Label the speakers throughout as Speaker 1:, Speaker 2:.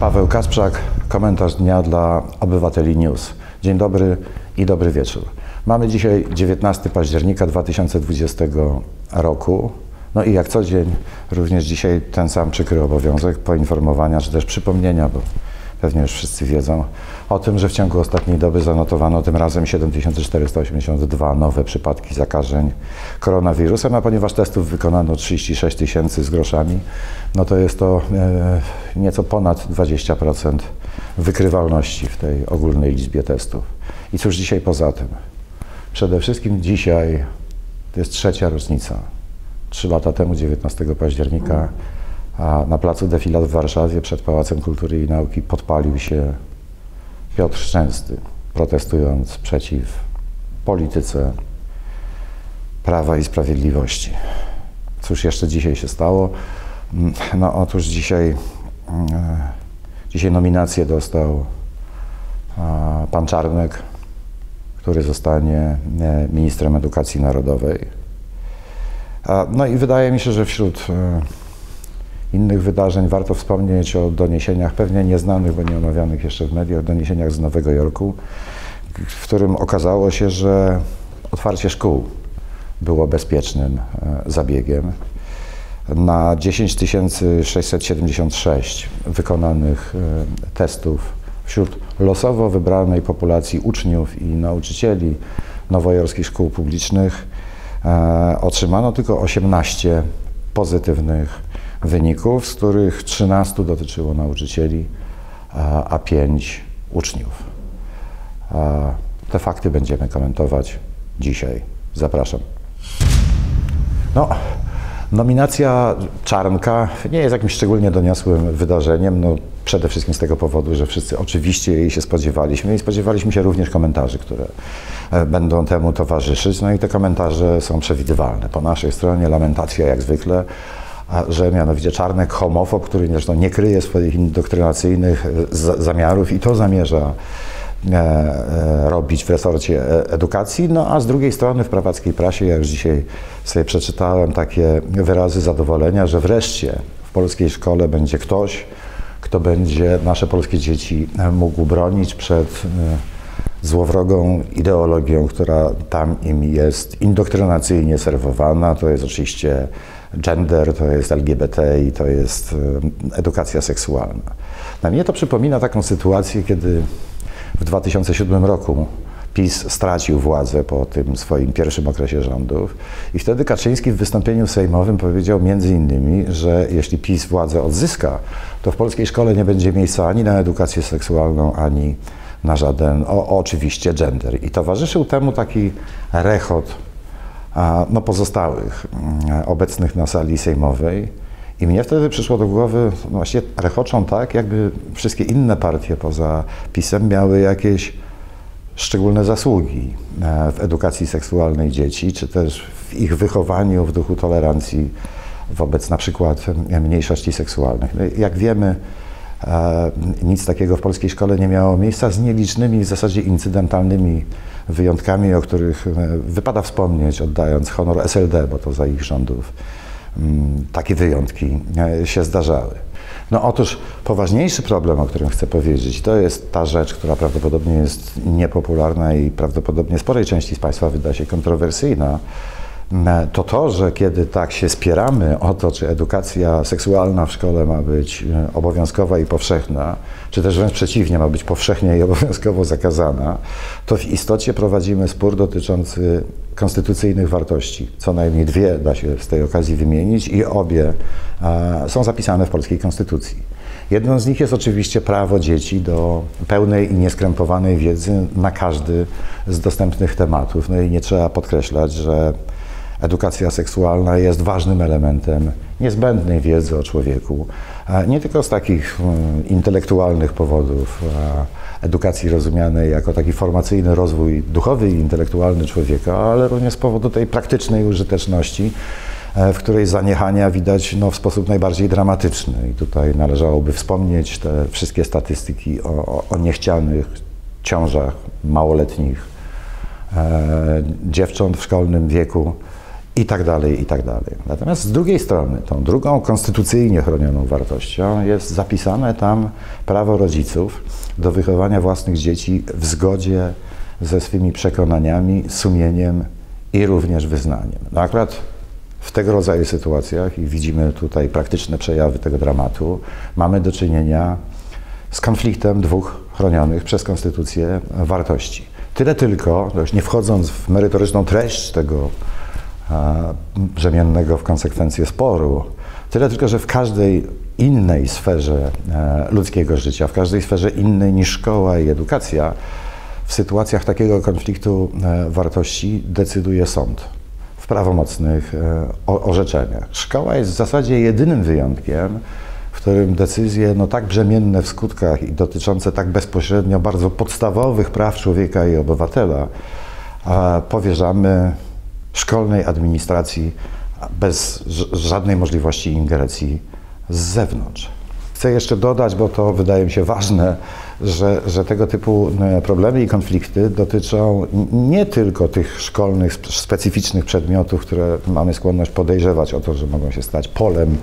Speaker 1: Paweł Kasprzak, komentarz dnia dla Obywateli News. Dzień dobry i dobry wieczór. Mamy dzisiaj 19 października 2020 roku. No i jak co dzień, również dzisiaj ten sam przykry obowiązek poinformowania, czy też przypomnienia, bo pewnie już wszyscy wiedzą o tym, że w ciągu ostatniej doby zanotowano tym razem 7482 nowe przypadki zakażeń koronawirusem, a ponieważ testów wykonano 36 tysięcy z groszami, no to jest to e, nieco ponad 20% wykrywalności w tej ogólnej liczbie testów. I cóż dzisiaj poza tym? Przede wszystkim dzisiaj to jest trzecia rocznica. Trzy lata temu, 19 października, na placu Defilat w Warszawie przed Pałacem Kultury i Nauki podpalił się Piotr Szczęsty, protestując przeciw polityce Prawa i Sprawiedliwości. Cóż jeszcze dzisiaj się stało? No otóż dzisiaj, dzisiaj nominację dostał pan Czarnek, który zostanie e, ministrem edukacji narodowej. No i wydaje mi się, że wśród e, innych wydarzeń warto wspomnieć o doniesieniach, pewnie nieznanych, bo nie omawianych jeszcze w mediach, doniesieniach z Nowego Jorku, w którym okazało się, że otwarcie szkół było bezpiecznym e, zabiegiem. Na 10 676 wykonanych e, testów wśród losowo wybranej populacji uczniów i nauczycieli nowojorskich szkół publicznych e, otrzymano tylko 18 pozytywnych wyników, z których 13 dotyczyło nauczycieli, a 5 uczniów. Te fakty będziemy komentować dzisiaj. Zapraszam. No, nominacja Czarnka nie jest jakimś szczególnie doniosłym wydarzeniem. No, przede wszystkim z tego powodu, że wszyscy oczywiście jej się spodziewaliśmy i spodziewaliśmy się również komentarzy, które e, będą temu towarzyszyć. No i te komentarze są przewidywalne. Po naszej stronie lamentacja jak zwykle że mianowicie Czarnek homofob, który zresztą nie kryje swoich indoktrynacyjnych e, zamiarów i to zamierza e, e, robić w resorcie edukacji, no a z drugiej strony w prawackiej prasie, ja już dzisiaj sobie przeczytałem takie wyrazy zadowolenia, że wreszcie w polskiej szkole będzie ktoś, kto będzie nasze polskie dzieci mógł bronić przed złowrogą ideologią, która tam im jest indoktrynacyjnie serwowana. To jest oczywiście gender, to jest LGBT i to jest e, edukacja seksualna. Na mnie to przypomina taką sytuację, kiedy w 2007 roku PiS stracił władzę po tym swoim pierwszym okresie rządów i wtedy Kaczyński w wystąpieniu sejmowym powiedział między innymi, że jeśli PiS władzę odzyska, to w polskiej szkole nie będzie miejsca ani na edukację seksualną, ani na żaden, o, oczywiście, gender. I towarzyszył temu taki rechot no, pozostałych mm, obecnych na sali sejmowej. I mnie wtedy przyszło do głowy, no właśnie rechoczą tak, jakby wszystkie inne partie poza PiSem miały jakieś szczególne zasługi e, w edukacji seksualnej dzieci, czy też w ich wychowaniu w duchu tolerancji wobec na przykład mniejszości seksualnych. No, jak wiemy, nic takiego w polskiej szkole nie miało miejsca z nielicznymi w zasadzie incydentalnymi wyjątkami, o których e, wypada wspomnieć, oddając honor SLD, bo to za ich rządów mm, takie wyjątki e, się zdarzały. No otóż poważniejszy problem, o którym chcę powiedzieć, to jest ta rzecz, która prawdopodobnie jest niepopularna i prawdopodobnie sporej części z Państwa wyda się kontrowersyjna, E, to to, że kiedy tak się spieramy o to, czy edukacja seksualna w szkole ma być e, obowiązkowa i powszechna, czy też wręcz przeciwnie, ma być powszechnie i obowiązkowo zakazana, to w istocie prowadzimy spór dotyczący konstytucyjnych wartości. Co najmniej dwie da się z tej okazji wymienić i obie e, są zapisane w polskiej konstytucji. Jedną z nich jest oczywiście prawo dzieci do pełnej i nieskrępowanej wiedzy na każdy z dostępnych tematów. No i nie trzeba podkreślać, że edukacja seksualna jest ważnym elementem niezbędnej wiedzy o człowieku. Nie tylko z takich mm, intelektualnych powodów, edukacji rozumianej jako taki formacyjny rozwój duchowy i intelektualny człowieka, ale również z powodu tej praktycznej użyteczności e, w której zaniechania widać no, w sposób najbardziej dramatyczny. I tutaj należałoby wspomnieć te wszystkie statystyki o, o, niechcianych ciążach małoletnich e, dziewcząt w szkolnym wieku i tak dalej, i tak dalej. Natomiast z drugiej strony, tą drugą konstytucyjnie chronioną wartością jest zapisane tam prawo rodziców do wychowania własnych dzieci w zgodzie ze swymi przekonaniami, sumieniem i również wyznaniem. No akurat w tego rodzaju sytuacjach, i widzimy tutaj praktyczne przejawy tego dramatu, mamy do czynienia z konfliktem dwóch chronionych przez konstytucję wartości. Tyle tylko, już nie wchodząc w merytoryczną treść tego brzemiennego w konsekwencje sporu, tyle tylko, że w każdej innej sferze e, ludzkiego życia, w każdej sferze innej niż szkoła i edukacja, w sytuacjach takiego konfliktu e, wartości decyduje sąd w prawomocnych e, orzeczeniach. Szkoła jest w zasadzie jedynym wyjątkiem, w którym decyzje no, tak brzemienne w skutkach i dotyczące tak bezpośrednio bardzo podstawowych praw człowieka i obywatela powierzamy szkolnej administracji bez żadnej możliwości ingerencji z zewnątrz. Chcę jeszcze dodać, bo to wydaje mi się ważne, że, że tego typu e, problemy i konflikty dotyczą nie tylko tych szkolnych, specyficznych przedmiotów, które mamy skłonność podejrzewać o to, że mogą się stać polem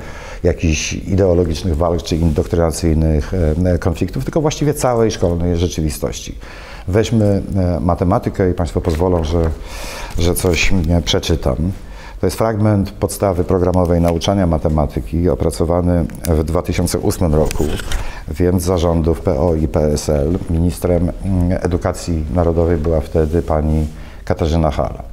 Speaker 1: jakichś ideologicznych walk czy indoktrynacyjnych e, konfliktów, tylko właściwie całej szkolnej rzeczywistości. Weźmy e, matematykę i Państwo pozwolą, że, że coś przeczytam. To jest fragment podstawy programowej nauczania matematyki opracowany w 2008 roku, więc zarządów PO i PSL. Ministrem mm, Edukacji Narodowej była wtedy pani Katarzyna Hala.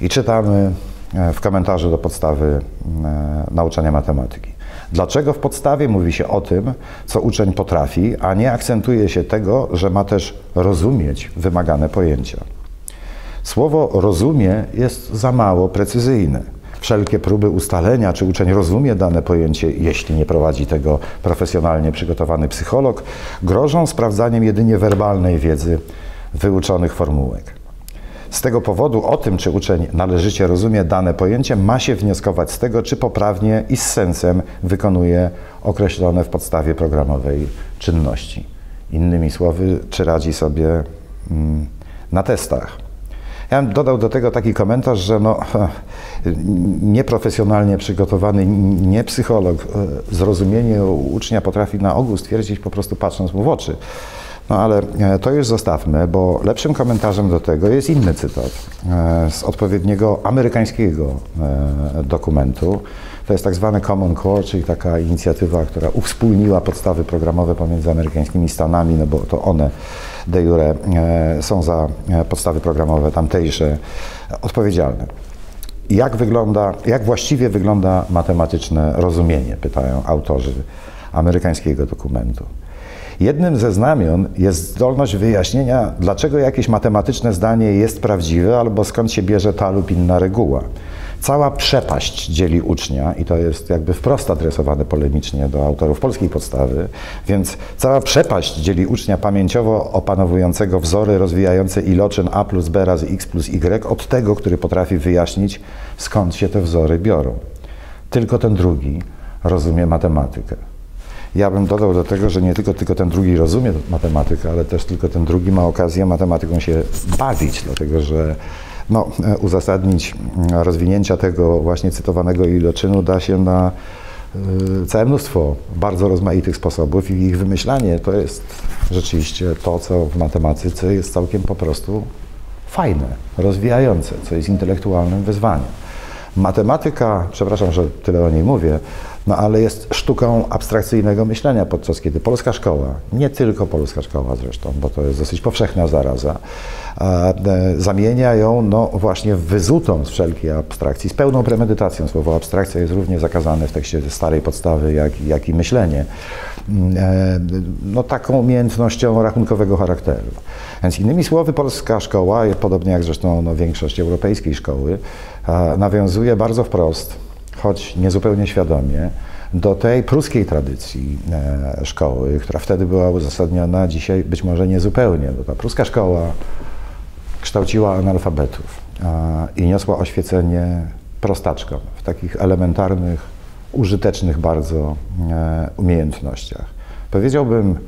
Speaker 1: I czytamy e, w komentarzu do podstawy mm, e, nauczania matematyki. Dlaczego w podstawie mówi się o tym, co uczeń potrafi, a nie akcentuje się tego, że ma też rozumieć wymagane pojęcia? Słowo rozumie jest za mało precyzyjne. Wszelkie próby ustalenia, czy uczeń rozumie dane pojęcie, jeśli nie prowadzi tego profesjonalnie przygotowany psycholog, grożą sprawdzaniem jedynie werbalnej wiedzy wyuczonych formułek. Z tego powodu o tym, czy uczeń należycie rozumie dane pojęcie, ma się wnioskować z tego, czy poprawnie i z sensem wykonuje określone w podstawie programowej czynności. Innymi słowy, czy radzi sobie mm, na testach. Ja bym dodał do tego taki komentarz, że no, nieprofesjonalnie przygotowany, nie psycholog, e, zrozumienie ucznia potrafi na ogół stwierdzić po prostu patrząc mu w oczy. No ale e, to już zostawmy, bo lepszym komentarzem do tego jest inny cytat e, z odpowiedniego amerykańskiego dokumentu. To jest tak zwany Common Core, czyli taka inicjatywa, która uwspólniła podstawy programowe pomiędzy amerykańskimi Stanami, no bo to one de jure e, są za e, podstawy programowe tamtejsze odpowiedzialne. Jak wygląda, jak właściwie wygląda matematyczne rozumienie, pytają autorzy amerykańskiego dokumentu. Jednym ze znamion jest zdolność wyjaśnienia, dlaczego jakieś matematyczne zdanie jest prawdziwe albo skąd się bierze ta lub inna reguła. Cała przepaść dzieli ucznia i to jest jakby wprost adresowane polemicznie do autorów polskiej podstawy, więc cała przepaść dzieli ucznia pamięciowo opanowującego wzory rozwijające iloczyn a plus b razy x plus y od tego, który potrafi wyjaśnić skąd się te wzory biorą. Tylko ten drugi rozumie matematykę. Ja bym dodał do tego, że nie tylko, tylko ten drugi rozumie matematykę, ale też tylko ten drugi ma okazję matematyką się bawić, dlatego że no, uzasadnić mm, rozwinięcia tego właśnie cytowanego iloczynu da się na e, całe mnóstwo bardzo rozmaitych sposobów i ich wymyślanie to jest rzeczywiście to, co w matematyce jest całkiem po prostu fajne, rozwijające, co jest intelektualnym wyzwaniem. Matematyka, przepraszam, że tyle o niej mówię, no ale jest sztuką abstrakcyjnego myślenia, podczas kiedy polska szkoła, nie tylko polska szkoła zresztą, bo to jest dosyć powszechna zaraza, e, zamienia ją no, właśnie wyzutą z wszelkiej abstrakcji, z pełną premedytacją. Słowo abstrakcja jest równie zakazane w tekście starej podstawy, jak, jak i myślenie. Mm, e, no, taką umiejętnością rachunkowego charakteru. Więc innymi słowy, polska szkoła, podobnie jak zresztą no, większość europejskiej szkoły, nawiązuje bardzo wprost choć niezupełnie świadomie, do tej pruskiej tradycji e, szkoły, która wtedy była uzasadniona, dzisiaj być może niezupełnie, bo ta pruska szkoła kształciła analfabetów i niosła oświecenie prostaczkom, w takich elementarnych, użytecznych bardzo umiejętnościach. Powiedziałbym,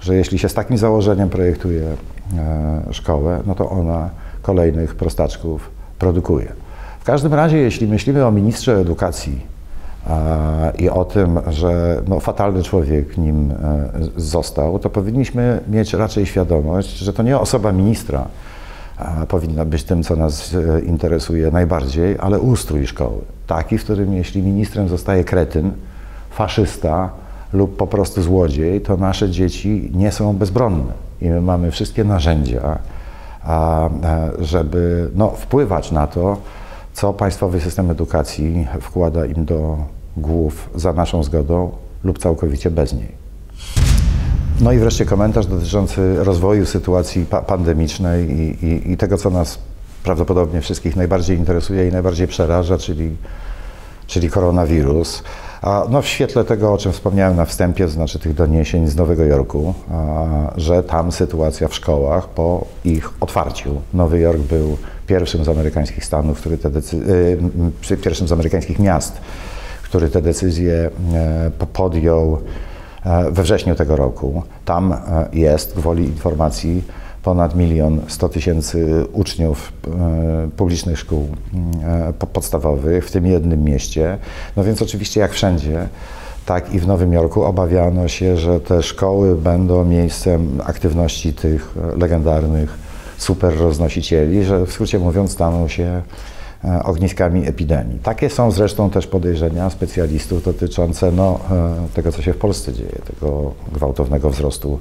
Speaker 1: że jeśli się z takim założeniem projektuje szkołę, no to ona kolejnych prostaczków produkuje. W każdym razie, jeśli myślimy o ministrze edukacji i o tym, że no, fatalny człowiek nim e, został, to powinniśmy mieć raczej świadomość, że to nie osoba ministra powinna być tym, co nas e, interesuje najbardziej, ale ustrój szkoły. Taki, w którym jeśli ministrem zostaje kretyn, faszysta lub po prostu złodziej, to nasze dzieci nie są bezbronne. I my mamy wszystkie narzędzia, żeby no, wpływać na to, co państwowy system edukacji wkłada im do głów za naszą zgodą lub całkowicie bez niej. No i wreszcie komentarz dotyczący rozwoju sytuacji pa pandemicznej i, i, i, tego, co nas prawdopodobnie wszystkich najbardziej interesuje i najbardziej przeraża, czyli, czyli koronawirus. A no w świetle tego, o czym wspomniałem na wstępie, to znaczy tych doniesień z Nowego Jorku, a, że tam sytuacja w szkołach po ich otwarciu. Nowy Jork był pierwszym z amerykańskich stanów, który te decyzje, pierwszym z amerykańskich miast, który te decyzje e, podjął e, we wrześniu tego roku. Tam e, jest, gwoli informacji, ponad milion sto tysięcy uczniów publicznych szkół podstawowych w tym jednym mieście. No więc oczywiście jak wszędzie, tak i w Nowym Jorku obawiano się, że te szkoły będą miejscem aktywności tych legendarnych super roznosicieli, że w skrócie mówiąc staną się e, ogniskami epidemii. Takie są zresztą też podejrzenia specjalistów dotyczące no, e, tego, co się w Polsce dzieje, tego gwałtownego wzrostu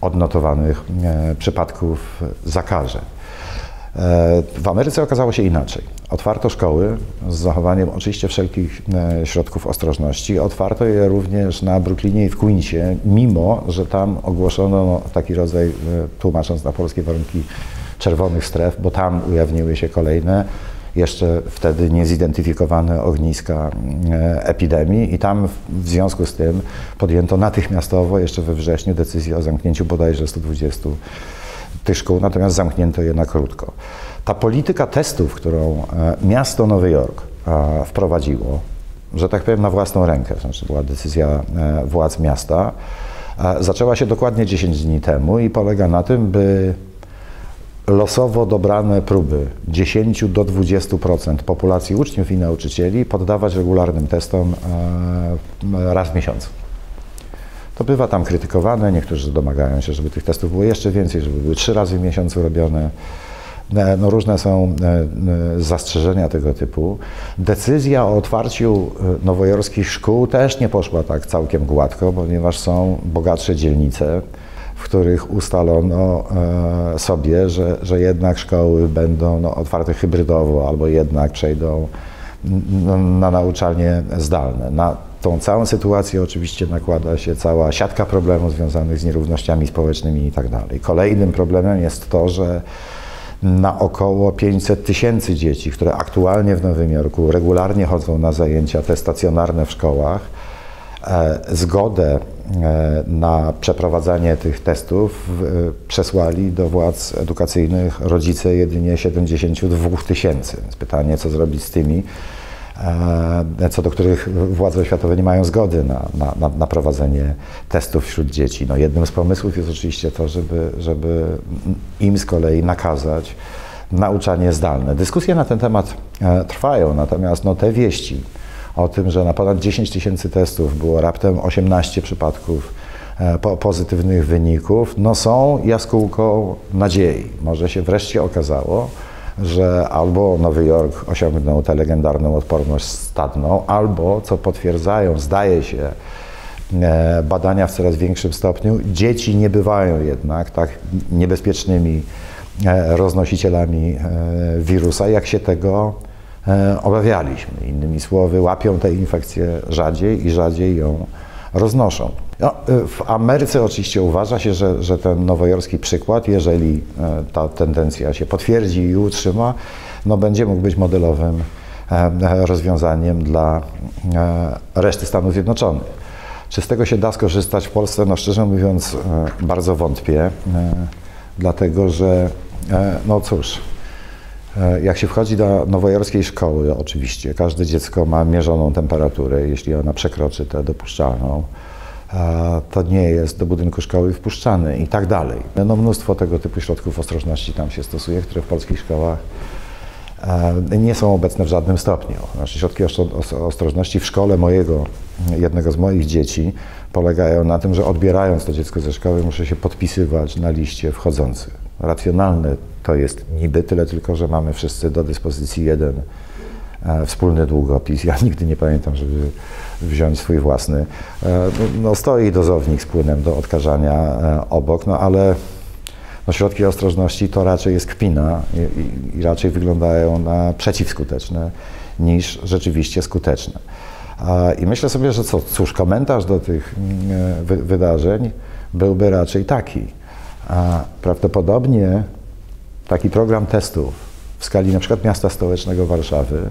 Speaker 1: odnotowanych e, przypadków zakażeń. W Ameryce okazało się inaczej. Otwarto szkoły z zachowaniem oczywiście wszelkich środków ostrożności. Otwarto je również na Brooklynie i w Queensie, mimo że tam ogłoszono taki rodzaj, tłumacząc na polskie warunki, czerwonych stref, bo tam ujawniły się kolejne jeszcze wtedy niezidentyfikowane ogniska epidemii i tam w związku z tym podjęto natychmiastowo jeszcze we wrześniu decyzję o zamknięciu bodajże 120 tych szkół, natomiast zamknięto je na krótko. Ta polityka testów, którą e, miasto Nowy Jork e, wprowadziło, że tak powiem na własną rękę, znaczy była decyzja e, władz miasta, zaczęła się dokładnie 10 dni temu i polega na tym, by losowo dobrane próby 10 do 20% populacji uczniów i nauczycieli poddawać regularnym testom raz w miesiącu. To bywa tam krytykowane, niektórzy domagają się, żeby tych testów było jeszcze więcej, żeby były trzy razy w miesiącu robione. E, no, różne są e, e, zastrzeżenia tego typu. Decyzja o otwarciu nowojorskich szkół też nie poszła tak całkiem gładko, ponieważ są bogatsze dzielnice, w których ustalono sobie, że, że jednak szkoły będą no, otwarte hybrydowo albo jednak przejdą na nauczanie zdalne. Na tą całą sytuację oczywiście nakłada się cała siatka problemów związanych z nierównościami społecznymi i tak dalej. Kolejnym problemem jest to, że na około 500 tysięcy dzieci, które aktualnie w Nowym Jorku regularnie chodzą na zajęcia te stacjonarne w szkołach, e, zgodę e, na przeprowadzanie tych testów e, przesłali do władz edukacyjnych rodzice jedynie 72 tysięcy. Pytanie, co zrobić z tymi, co do których władze światowe nie mają zgody na, na, na, prowadzenie testów wśród dzieci. No jednym z pomysłów jest oczywiście to, żeby, żeby im z kolei nakazać nauczanie zdalne. Dyskusje na ten temat e, trwają, natomiast no, te wieści o tym, że na ponad 10 tysięcy testów było raptem 18 przypadków e, pozytywnych wyników, no są jaskółką nadziei. Może się wreszcie okazało, że albo Nowy Jork osiągnął tę legendarną odporność stadną, albo, co potwierdzają, zdaje się, e, badania w coraz większym stopniu, dzieci nie bywają jednak tak niebezpiecznymi e, roznosicielami e, wirusa, jak się tego obawialiśmy. Innymi słowy, łapią tę infekcję rzadziej i rzadziej ją roznoszą. No, y, w Ameryce oczywiście uważa się, że, że ten nowojorski przykład, jeżeli e, ta tendencja się potwierdzi i utrzyma, no będzie mógł być modelowym e, rozwiązaniem dla e, reszty Stanów Zjednoczonych. Czy z tego się da skorzystać w Polsce? No szczerze mówiąc, bardzo wątpię, dlatego że, no cóż, jak się wchodzi do nowojorskiej szkoły, oczywiście, każde dziecko ma mierzoną temperaturę. Jeśli ona przekroczy tę dopuszczalną, to nie jest do budynku szkoły wpuszczany i tak dalej. No, mnóstwo tego typu środków ostrożności tam się stosuje, które w polskich szkołach e, nie są obecne w żadnym stopniu. Znaczy, środki ostrożności w szkole mojego, jednego z moich dzieci, polegają na tym, że odbierając to dziecko ze szkoły, muszę się podpisywać na liście wchodzących. Racjonalne to jest niby tyle tylko, że mamy wszyscy do dyspozycji jeden wspólny długopis. Ja nigdy nie pamiętam, żeby wziąć swój własny. E, no, stoi dozownik z płynem do odkażania e, obok, no ale no, środki ostrożności to raczej jest kpina i, i, i raczej wyglądają na przeciwskuteczne niż rzeczywiście skuteczne. I myślę sobie, że co, cóż, komentarz do tych mm, wy wydarzeń byłby raczej taki. A prawdopodobnie taki program testów w skali na przykład miasta stołecznego Warszawy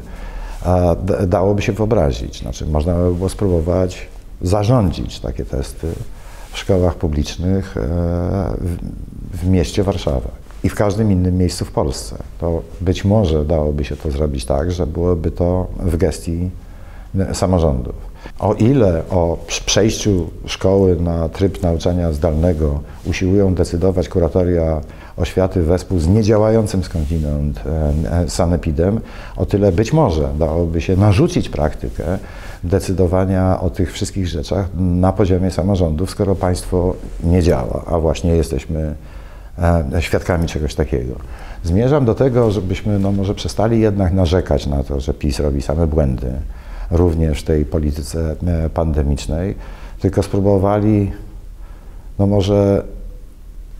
Speaker 1: dałoby się wyobrazić. Znaczy, można by było spróbować zarządzić takie testy w szkołach publicznych e, w mieście Warszawa i w każdym innym miejscu w Polsce. To być może dałoby się to zrobić tak, że byłoby to w gestii samorządów. O ile o przejściu szkoły na tryb nauczania zdalnego usiłują decydować kuratoria oświaty wespół z niedziałającym skądinąd e, e, sanepidem, o tyle być może dałoby się narzucić praktykę decydowania o tych wszystkich rzeczach na poziomie samorządów, skoro państwo nie działa, a właśnie jesteśmy e, świadkami czegoś takiego. Zmierzam do tego, żebyśmy no, może przestali jednak narzekać na to, że PiS robi same błędy, również tej polityce pandemicznej, tylko spróbowali no może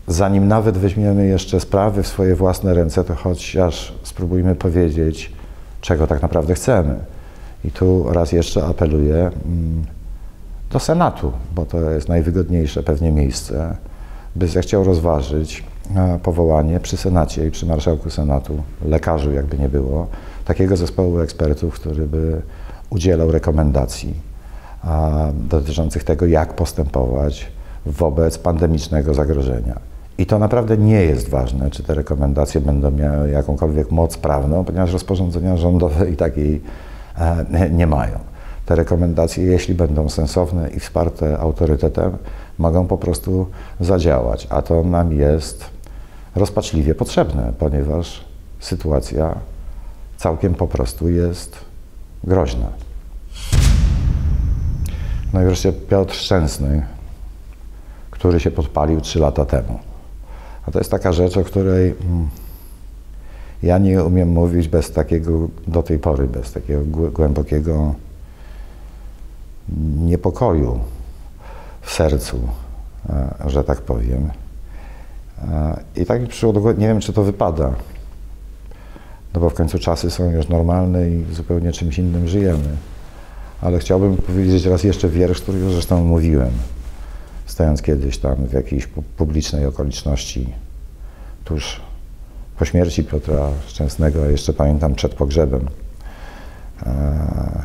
Speaker 1: zanim nawet weźmiemy jeszcze sprawy w swoje własne ręce, to chociaż spróbujmy powiedzieć, czego tak naprawdę chcemy. I tu raz jeszcze apeluję mm, do Senatu, bo to jest najwygodniejsze pewnie miejsce, by zechciał rozważyć e, powołanie przy Senacie i przy marszałku Senatu, lekarzu jakby nie było, takiego zespołu ekspertów, który by udzielał rekomendacji dotyczących tego, jak postępować wobec pandemicznego zagrożenia. I to naprawdę nie jest ważne, czy te rekomendacje będą miały jakąkolwiek moc prawną, ponieważ rozporządzenia rządowe i takiej e, nie mają. Te rekomendacje, jeśli będą sensowne i wsparte autorytetem, mogą po prostu zadziałać, a to nam jest rozpaczliwie potrzebne, ponieważ sytuacja całkiem po prostu jest groźna. No i wreszcie Piotr Szczęsny, który się podpalił trzy lata temu. A to jest taka rzecz, o której mm, ja nie umiem mówić bez takiego, do tej pory, bez takiego głębokiego niepokoju w sercu, e, że tak powiem. E, I tak mi przyszło do nie wiem, czy to wypada, no bo w końcu czasy są już normalne i zupełnie czymś innym żyjemy. Ale chciałbym powiedzieć raz jeszcze wiersz, który już zresztą mówiłem stojąc kiedyś tam w jakiejś publicznej okoliczności, tuż po śmierci Piotra Szczęsnego, jeszcze pamiętam przed pogrzebem, e,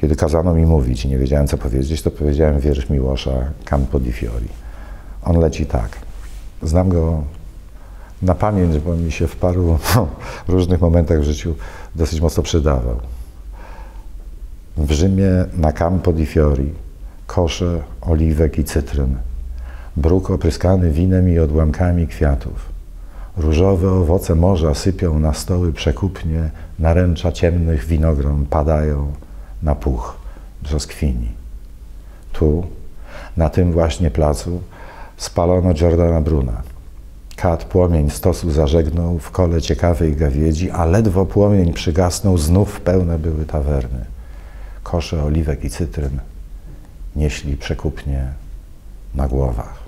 Speaker 1: kiedy kazano mi mówić i nie wiedziałem, co powiedzieć, to powiedziałem wiersz Miłosza Campo di Fiori. On leci tak. Znam go na pamięć, bo mi się w paru różnych momentach w życiu dosyć mocno przydawał. W Rzymie na Campo di Fiori kosze oliwek i cytryn, bruk opryskany winem i odłamkami kwiatów. Różowe owoce morza sypią na stoły przekupnie, naręcza ciemnych winogron padają na puch brzoskwini. Tu, na tym właśnie placu, spalono Jordana Bruna. Kat płomień stosu zażegnął w kole ciekawej gawiedzi, a ledwo płomień przygasnął, znów pełne były tawerny. Kosze oliwek i cytryn nieśli przekupnie na głowach.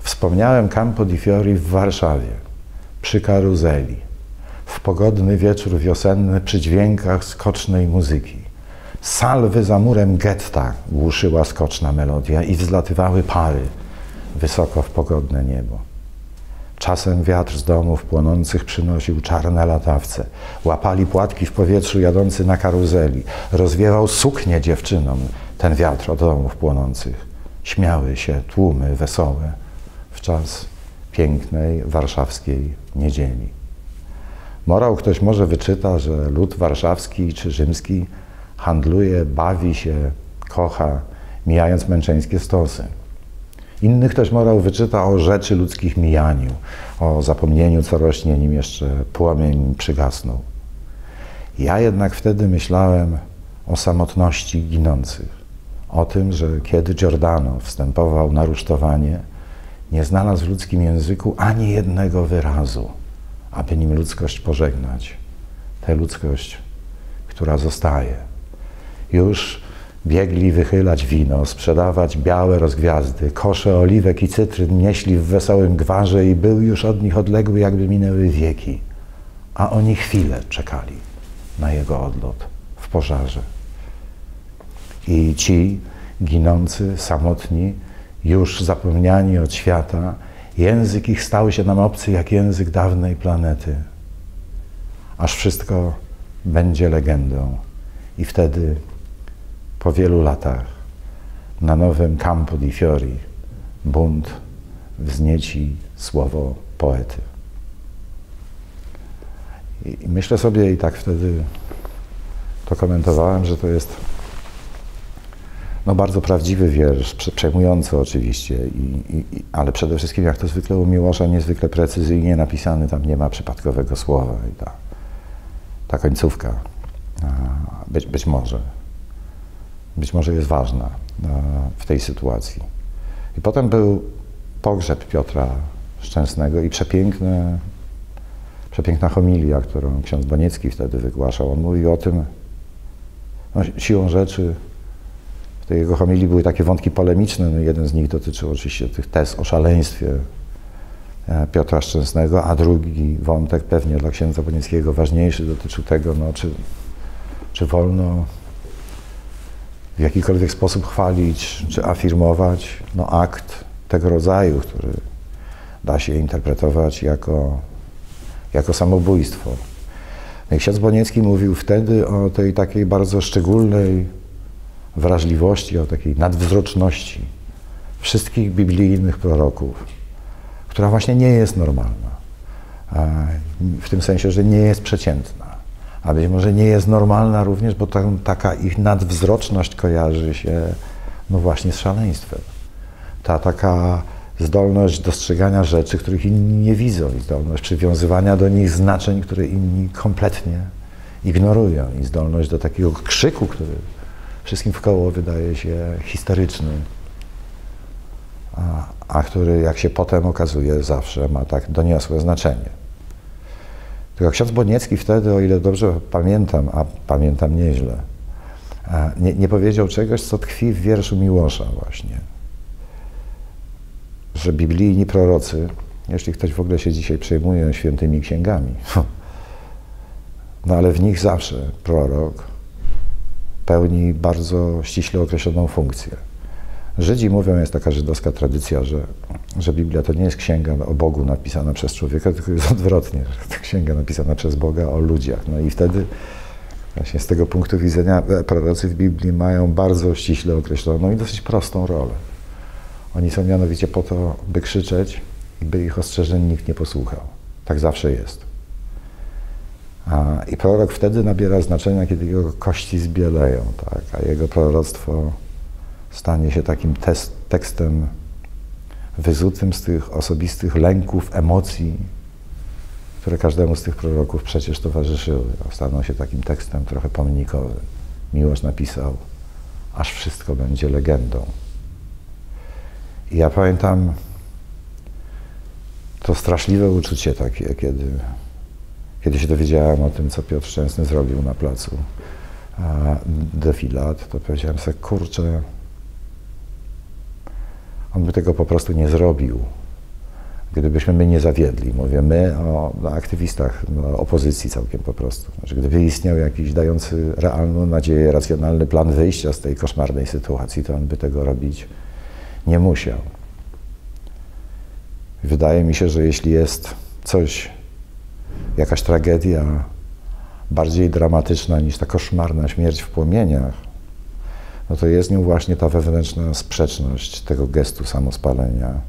Speaker 1: Wspomniałem Campo di Fiori w Warszawie, przy karuzeli, w pogodny wieczór wiosenny przy dźwiękach skocznej muzyki. Salwy za murem getta głuszyła skoczna melodia i wzlatywały pary wysoko w pogodne niebo. Czasem wiatr z domów płonących przynosił czarne latawce. Łapali płatki w powietrzu jadący na karuzeli. Rozwiewał suknie dziewczynom ten wiatr od domów płonących. Śmiały się tłumy wesołe w czas pięknej warszawskiej niedzieli. Morał ktoś może wyczyta, że lud warszawski czy rzymski handluje, bawi się, kocha, mijając męczeńskie stosy. Inny ktoś morał wyczyta o rzeczy ludzkich mijaniu, o zapomnieniu, co rośnie, nim jeszcze płomień przygasnął. Ja jednak wtedy myślałem o samotności ginących, o tym, że kiedy Giordano wstępował na rusztowanie, nie znalazł w ludzkim języku ani jednego wyrazu, aby nim ludzkość pożegnać. Tę ludzkość, która zostaje. Już biegli wychylać wino, sprzedawać białe rozgwiazdy, kosze oliwek i cytryn nieśli w wesołym gwarze i był już od nich odległy, jakby minęły wieki, a oni chwilę czekali na jego odlot w pożarze. I ci ginący, samotni, już zapomniani od świata, język ich stał się nam obcy jak język dawnej planety. Aż wszystko będzie legendą. I wtedy, po wielu latach, na nowym Campo di Fiori, bunt wznieci słowo poety. I myślę sobie, i tak wtedy to komentowałem, że to jest no, bardzo prawdziwy wiersz, przejmujący oczywiście, i, i, ale przede wszystkim, jak to zwykle u Miłosza, niezwykle precyzyjnie napisany, tam nie ma przypadkowego słowa. I ta, ta końcówka być, być może, być może jest ważna w tej sytuacji. I potem był pogrzeb Piotra Szczęsnego i przepiękne, przepiękna homilia, którą ksiądz Boniecki wtedy wygłaszał. On mówił o tym, no, siłą rzeczy, w tej jego homilii były takie wątki polemiczne. No jeden z nich dotyczył oczywiście tych tez o szaleństwie e, Piotra Szczęsnego, a drugi wątek, pewnie dla księdza Bonieckiego ważniejszy, dotyczył tego, no, czy, czy wolno w jakikolwiek sposób chwalić czy afirmować no, akt tego rodzaju, który da się interpretować jako, jako samobójstwo. Ksiądz Boniecki mówił wtedy o tej takiej bardzo szczególnej wrażliwości, o takiej nadwzroczności wszystkich biblijnych proroków, która właśnie nie jest normalna. W tym sensie, że nie jest przeciętna. A być może nie jest normalna również, bo tam taka ich nadwzroczność kojarzy się no właśnie z szaleństwem. Ta taka zdolność dostrzegania rzeczy, których inni nie widzą i zdolność przywiązywania do nich znaczeń, które inni kompletnie ignorują i zdolność do takiego krzyku, który wszystkim w koło wydaje się historyczny, a, a który, jak się potem okazuje, zawsze ma tak doniosłe znaczenie. Tylko ksiądz Boniecki wtedy, o ile dobrze pamiętam, a pamiętam nieźle, nie, nie powiedział czegoś, co tkwi w wierszu Miłosza właśnie. Że biblijni prorocy, jeśli ktoś w ogóle się dzisiaj przejmuje świętymi księgami, no ale w nich zawsze prorok pełni bardzo ściśle określoną funkcję. Żydzi mówią, jest taka żydowska tradycja, że, że Biblia to nie jest księga o Bogu napisana przez człowieka, tylko jest odwrotnie, że to księga napisana przez Boga o ludziach. No i wtedy właśnie z tego punktu widzenia prorocy w Biblii mają bardzo ściśle określoną i dosyć prostą rolę. Oni są mianowicie po to, by krzyczeć i by ich ostrzeżeń nikt nie posłuchał. Tak zawsze jest. I prorok wtedy nabiera znaczenia, kiedy jego kości zbieleją, tak? a jego proroctwo stanie się takim test, tekstem wyzutym z tych osobistych lęków, emocji, które każdemu z tych proroków przecież towarzyszyły. Staną się takim tekstem trochę pomnikowym. Miłość napisał, aż wszystko będzie legendą. I ja pamiętam to straszliwe uczucie takie, kiedy kiedy się dowiedziałem o tym, co Piotr Szczęsny zrobił na placu defilat, to powiedziałem sobie, kurczę, on by tego po prostu nie zrobił, gdybyśmy my nie zawiedli. Mówię my o aktywistach no, opozycji całkiem po prostu. Znaczy, gdyby istniał jakiś dający realną nadzieję, racjonalny plan wyjścia z tej koszmarnej sytuacji, to on by tego robić nie musiał. Wydaje mi się, że jeśli jest coś jakaś tragedia bardziej dramatyczna niż ta koszmarna śmierć w płomieniach, no to jest nią właśnie ta wewnętrzna sprzeczność tego gestu samospalenia,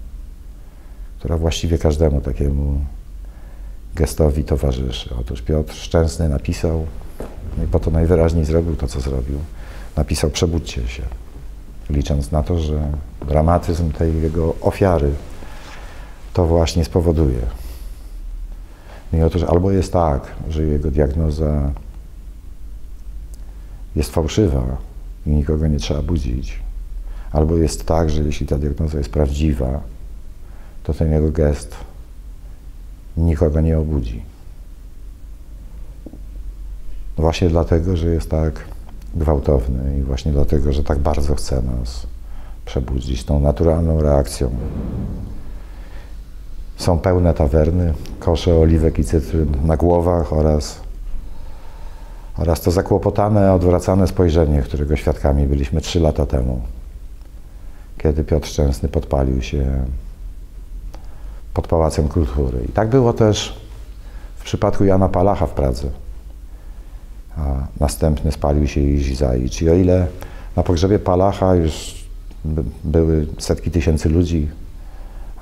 Speaker 1: która właściwie każdemu takiemu gestowi towarzyszy. Otóż Piotr Szczęsny napisał, no i po to najwyraźniej zrobił to, co zrobił. Napisał przebudźcie się, licząc na to, że dramatyzm tej jego ofiary to właśnie spowoduje. No i otóż albo jest tak, że jego diagnoza jest fałszywa i nikogo nie trzeba budzić, albo jest tak, że jeśli ta diagnoza jest prawdziwa, to ten jego gest nikogo nie obudzi. Właśnie dlatego, że jest tak gwałtowny i właśnie dlatego, że tak bardzo chce nas przebudzić tą naturalną reakcją. Są pełne tawerny, kosze oliwek i cytryn na głowach oraz, oraz to zakłopotane, odwracane spojrzenie, którego świadkami byliśmy trzy lata temu, kiedy Piotr Szczęsny podpalił się pod Pałacem Kultury. I tak było też w przypadku Jana Palacha w Pradze. A następny spalił się Zajíc. I o ile na pogrzebie Palacha już były setki tysięcy ludzi,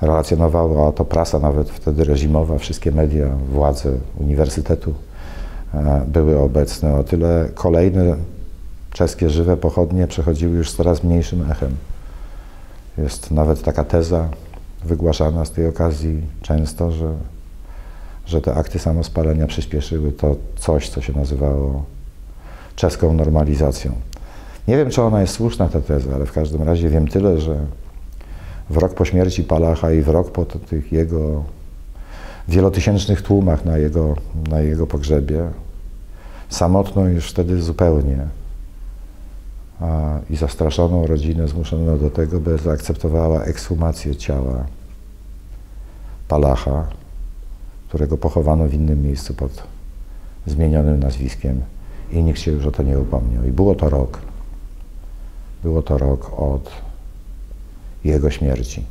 Speaker 1: relacjonowała to prasa, nawet wtedy reżimowa, wszystkie media, władze uniwersytetu były obecne. O tyle kolejne czeskie żywe pochodnie przechodziły już z coraz mniejszym echem. Jest nawet taka teza wygłaszana z tej okazji często, że, że te akty samospalenia przyspieszyły to coś, co się nazywało czeską normalizacją. Nie wiem, czy ona jest słuszna, ta teza, ale w każdym razie wiem tyle, że w rok po śmierci Palacha i w rok po tych jego wielotysięcznych tłumach na jego, na jego pogrzebie, samotną już wtedy zupełnie a, i zastraszoną rodzinę zmuszono do tego, by zaakceptowała ekshumację ciała Palacha, którego pochowano w innym miejscu pod zmienionym nazwiskiem i nikt się już o to nie upomniał. I było to rok. Było to rok od jego śmierci.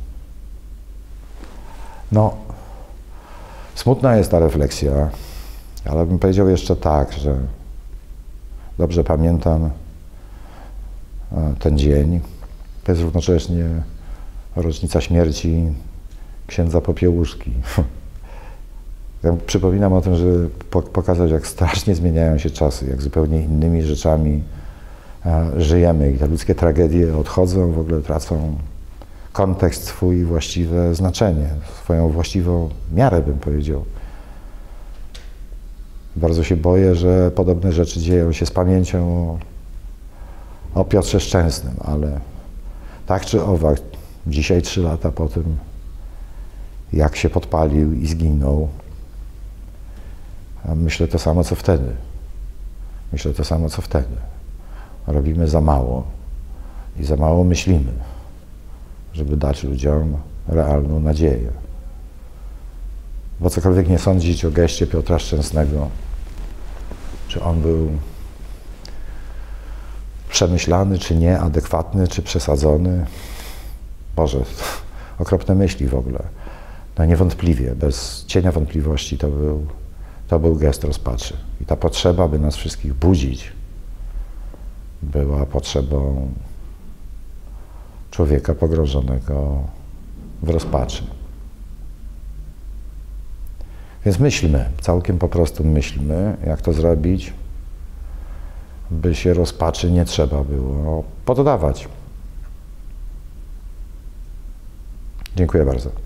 Speaker 1: No, smutna jest ta refleksja, ale bym powiedział jeszcze tak, że dobrze pamiętam e, ten dzień. To jest równocześnie rocznica śmierci księdza Popiełuszki. Ja przypominam o tym, żeby pokazać, jak strasznie zmieniają się czasy, jak zupełnie innymi rzeczami e, żyjemy i te ludzkie tragedie odchodzą, w ogóle tracą kontekst swój, właściwe znaczenie, swoją właściwą miarę, bym powiedział. Bardzo się boję, że podobne rzeczy dzieją się z pamięcią o, o Piotrze Szczęsnym, ale tak czy owak, dzisiaj trzy lata po tym, jak się podpalił i zginął, myślę to samo, co wtedy. Myślę to samo, co wtedy. Robimy za mało i za mało myślimy żeby dać ludziom realną nadzieję. Bo cokolwiek nie sądzić o geście Piotra Szczęsnego, czy on był przemyślany, czy nie, adekwatny, czy przesadzony. Boże, okropne myśli w ogóle. No niewątpliwie, bez cienia wątpliwości to był, to był gest rozpaczy. I ta potrzeba, by nas wszystkich budzić, była potrzebą człowieka pogrążonego w rozpaczy. Więc myślmy, całkiem po prostu myślmy, jak to zrobić, by się rozpaczy nie trzeba było poddawać. Dziękuję bardzo.